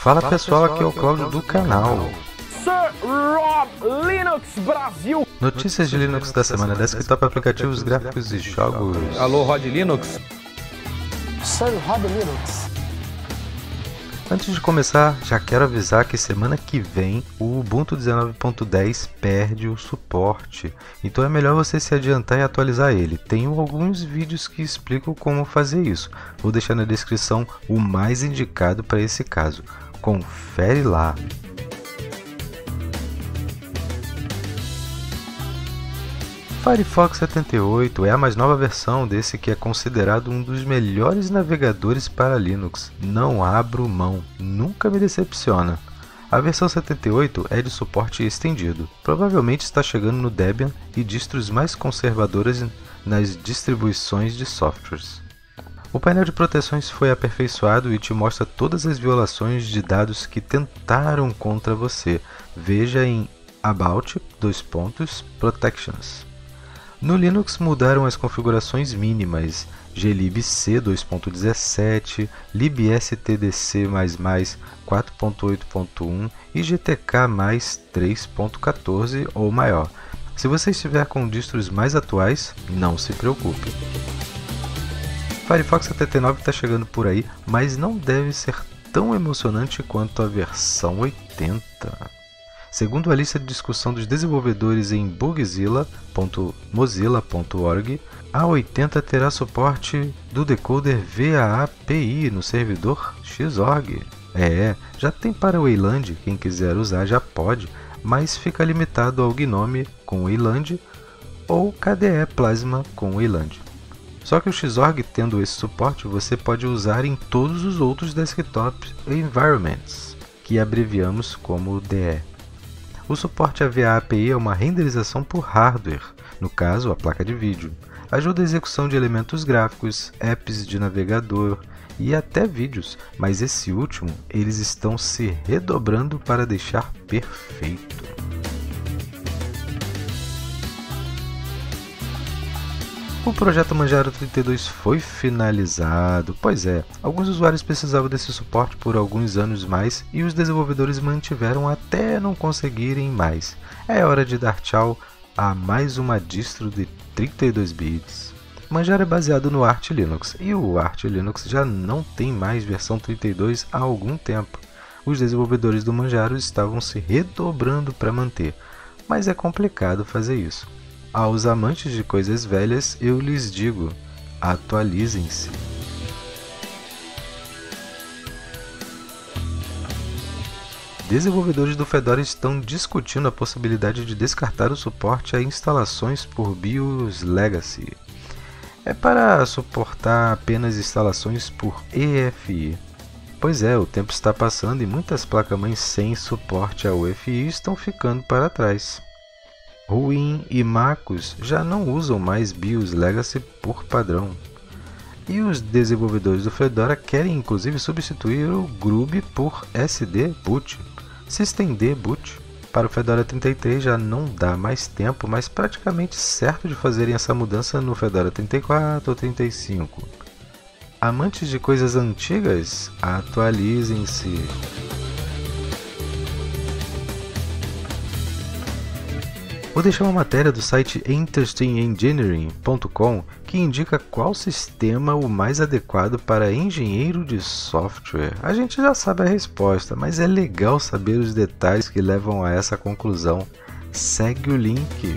Fala pessoal, aqui é o Cláudio do canal. Sir Rob Linux Brasil. Notícias de Linux da semana, desktop, aplicativos, gráficos e jogos. Alô, Rod Linux. Sir Rob Linux. Antes de começar, já quero avisar que semana que vem o Ubuntu 19.10 perde o suporte, então é melhor você se adiantar e atualizar ele. Tenho alguns vídeos que explicam como fazer isso, vou deixar na descrição o mais indicado para esse caso. Confere lá! Firefox 78 é a mais nova versão desse que é considerado um dos melhores navegadores para Linux. Não abro mão, nunca me decepciona. A versão 78 é de suporte estendido. Provavelmente está chegando no Debian e distros mais conservadoras nas distribuições de softwares. O painel de proteções foi aperfeiçoado e te mostra todas as violações de dados que tentaram contra você. Veja em About, dois pontos, Protections. No Linux mudaram as configurações mínimas, glibc 2.17, libstdc++ 4.8.1 e GTK 3.14 ou maior. Se você estiver com distros mais atuais, não se preocupe. Firefox 79 está chegando por aí, mas não deve ser tão emocionante quanto a versão 80. Segundo a lista de discussão dos desenvolvedores em bugzilla.mozilla.org, a 80 terá suporte do decoder VAAPI no servidor Xorg. É, já tem para o Wayland, quem quiser usar já pode, mas fica limitado ao GNOME com Wayland ou KDE Plasma com Wayland. Só que o Xorg tendo esse suporte, você pode usar em todos os outros desktop environments, que abreviamos como DE. O suporte a VA-API é uma renderização por hardware, no caso a placa de vídeo. Ajuda a execução de elementos gráficos, apps de navegador e até vídeos, mas esse último eles estão se redobrando para deixar perfeito. O projeto Manjaro 32 foi finalizado. Pois é, alguns usuários precisavam desse suporte por alguns anos mais e os desenvolvedores mantiveram até não conseguirem mais. É hora de dar tchau a mais uma distro de 32 bits. Manjaro é baseado no Arch Linux e o Arch Linux já não tem mais versão 32 há algum tempo. Os desenvolvedores do Manjaro estavam se redobrando para manter, mas é complicado fazer isso. Aos amantes de coisas velhas, eu lhes digo: atualizem-se. Desenvolvedores do Fedora estão discutindo a possibilidade de descartar o suporte a instalações por BIOS Legacy. É para suportar apenas instalações por EFI. Pois é, o tempo está passando e muitas placas-mães sem suporte ao EFI estão ficando para trás. Ruin e MacOS já não usam mais BIOS Legacy por padrão. E os desenvolvedores do Fedora querem inclusive substituir o Grub por SD Boot, Systemd Boot. Para o Fedora 33 já não dá mais tempo, mas praticamente certo de fazerem essa mudança no Fedora 34 ou 35. Amantes de coisas antigas, atualizem-se! Vou deixar uma matéria do site interestingengineering.com que indica qual sistema o mais adequado para engenheiro de software. A gente já sabe a resposta, mas é legal saber os detalhes que levam a essa conclusão. Segue o link.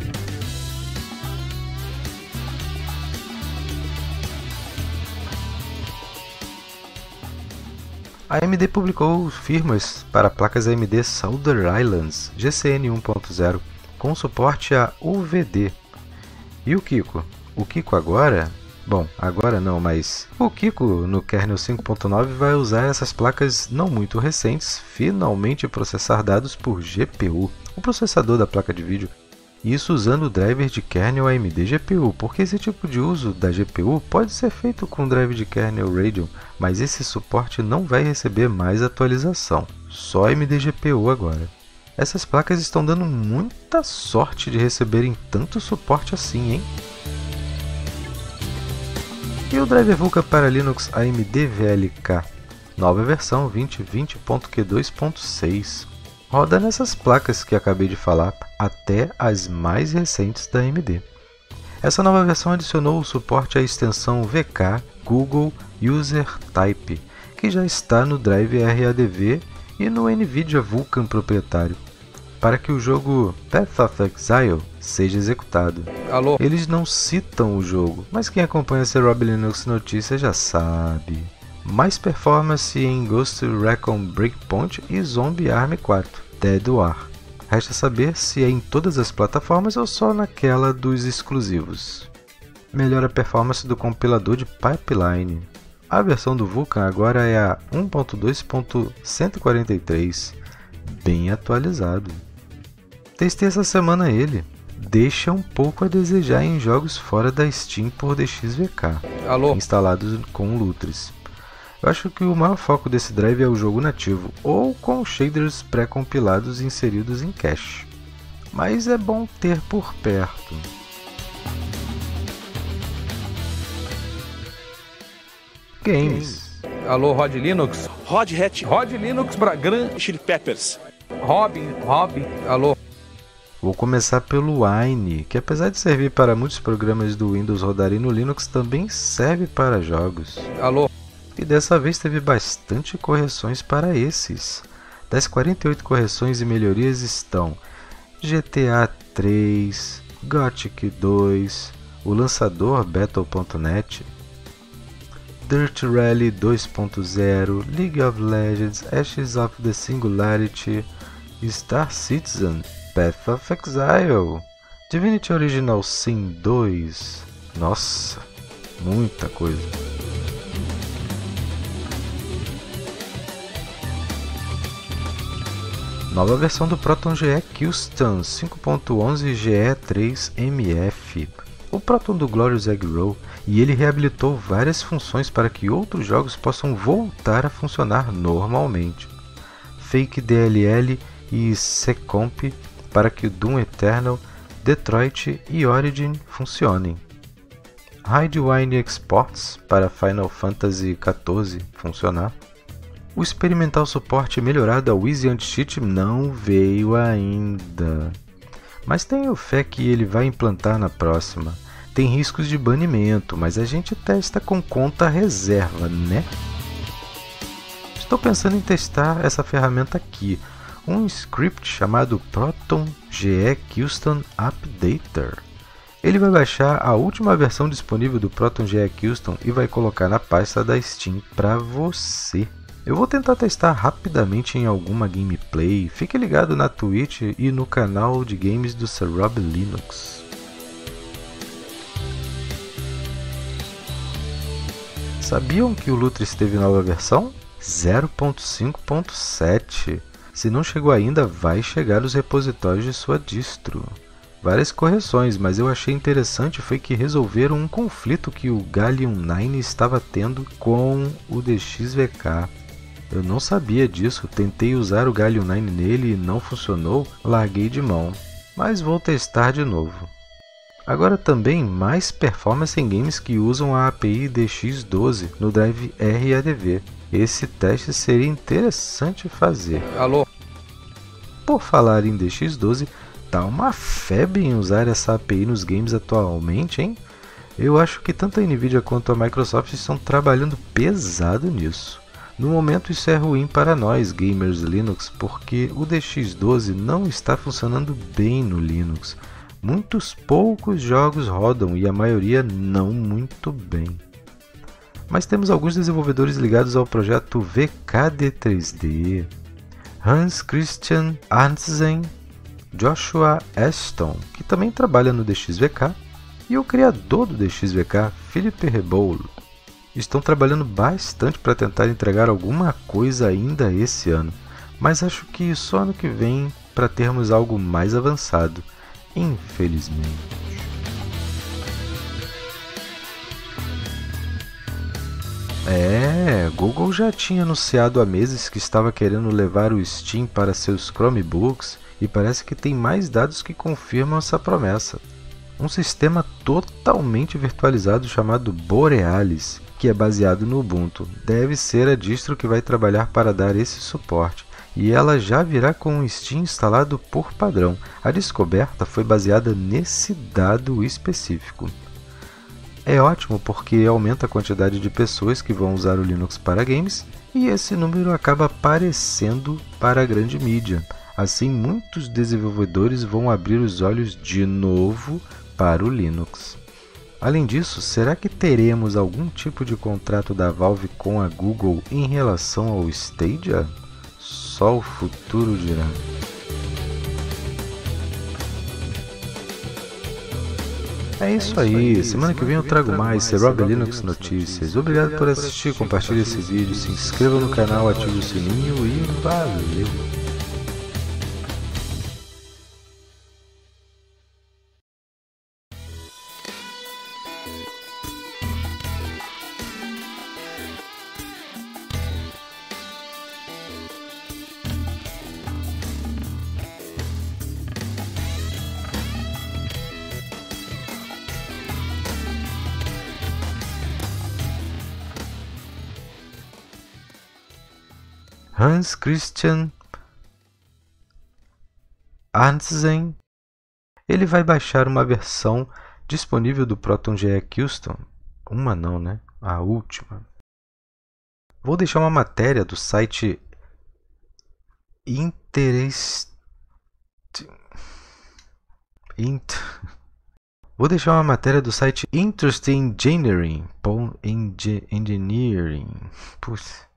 A AMD publicou firmas para placas AMD Solder Islands GCN 1.0 com suporte a UVD. E o Kiko? O Kiko agora? Bom, agora não, mas o Kiko no kernel 5.9 vai usar essas placas não muito recentes finalmente processar dados por GPU, o processador da placa de vídeo. Isso usando o driver de kernel AMD GPU, porque esse tipo de uso da GPU pode ser feito com drive de kernel Radeon, mas esse suporte não vai receber mais atualização, só AMD GPU agora. Essas placas estão dando muita sorte de receberem tanto suporte assim, hein? E o driver Vulkan para Linux AMD VLK nova versão 2020.q2.6. Roda nessas placas que acabei de falar, até as mais recentes da AMD. Essa nova versão adicionou o suporte à extensão VK Google User Type, que já está no Drive RADV e no NVIDIA Vulkan proprietário, para que o jogo Path of Exile seja executado. Alô? Eles não citam o jogo, mas quem acompanha Rob Linux Notícias já sabe. Mais performance em Ghost Recon Breakpoint e Zombie Army 4 Dead War. Resta saber se é em todas as plataformas ou só naquela dos exclusivos. Melhora a performance do compilador de Pipeline. A versão do Vulkan agora é a 1.2.143, bem atualizado. Testei essa semana ele. Deixa um pouco a desejar em jogos fora da Steam por DXVK, Alô? instalados com Lutris. Eu acho que o maior foco desse drive é o jogo nativo, ou com shaders pré-compilados inseridos em cache. Mas é bom ter por perto. Games. Alô, Rod Linux? Rod Hat Rod Linux Bragan. Chili Peppers. Robin, Robin. Alô? Vou começar pelo Wine, que apesar de servir para muitos programas do Windows rodarem no Linux, também serve para jogos. Alô? E dessa vez teve bastante correções para esses. Das 48 correções e melhorias estão GTA 3, Gothic 2, o lançador Battle.net, Dirt Rally 2.0, League of Legends, Ashes of the Singularity, Star Citizen, Path of Exile, Divinity Original Sin 2. Nossa, muita coisa. Nova versão do Proton GE Custom 5.11 GE3MF. O Proton do Glorious Egg Roll e ele reabilitou várias funções para que outros jogos possam voltar a funcionar normalmente. Fake DLL e Secomp para que Doom Eternal, Detroit e Origin funcionem. Hidewine Exports para Final Fantasy XIV funcionar. O experimental suporte melhorado ao Easy Anti-Cheat não veio ainda, mas tenho fé que ele vai implantar na próxima. Tem riscos de banimento, mas a gente testa com conta reserva, né? Estou pensando em testar essa ferramenta aqui, um script chamado Proton GE Updater. Ele vai baixar a última versão disponível do Proton GE e vai colocar na pasta da Steam para você. Eu vou tentar testar rapidamente em alguma gameplay. Fique ligado na Twitch e no canal de games do Sir Rob Linux. Sabiam que o Lutris teve nova versão? 0.5.7. Se não chegou ainda, vai chegar nos repositórios de sua distro. Várias correções, mas eu achei interessante foi que resolveram um conflito que o Gallium 9 estava tendo com o DXVK. Eu não sabia disso, tentei usar o Gallium 9 nele e não funcionou, larguei de mão, mas vou testar de novo. Agora também mais performance em games que usam a API DX12 no drive RADV. Esse teste seria interessante fazer. Alô? Por falar em DX12, tá uma febre em usar essa API nos games atualmente, hein? Eu acho que tanto a Nvidia quanto a Microsoft estão trabalhando pesado nisso. No momento isso é ruim para nós gamers Linux, porque o DX12 não está funcionando bem no Linux. Muitos poucos jogos rodam e a maioria não muito bem. Mas temos alguns desenvolvedores ligados ao projeto VKD3D. Hans Christian Arntzen, Joshua Ashton, que também trabalha no DXVK, e o criador do DXVK, Philippe Rebolo, estão trabalhando bastante para tentar entregar alguma coisa ainda esse ano, mas acho que só ano que vem para termos algo mais avançado, infelizmente. É, Google já tinha anunciado há meses que estava querendo levar o Steam para seus Chromebooks e parece que tem mais dados que confirmam essa promessa. Um sistema totalmente virtualizado chamado Borealis, que é baseado no Ubuntu. Deve ser a distro que vai trabalhar para dar esse suporte e ela já virá com o Steam instalado por padrão. A descoberta foi baseada nesse dado específico. É ótimo porque aumenta a quantidade de pessoas que vão usar o Linux para games e esse número acaba aparecendo para a grande mídia. Assim, muitos desenvolvedores vão abrir os olhos de novo para o Linux. Além disso, será que teremos algum tipo de contrato da Valve com a Google em relação ao Stadia? Só o futuro dirá. É isso aí, semana que vem eu trago mais Seroga Linux Notícias. Obrigado por assistir, compartilhe esse vídeo, se inscreva no canal, ative o sininho e valeu! Hans Christian Arntzen, ele vai baixar uma versão disponível do Proton GE Custom. Uma não, né? A última. Vou deixar uma matéria do site Interest... Int... Vou deixar uma matéria do site Interesting Engineering. Engineering. Putz.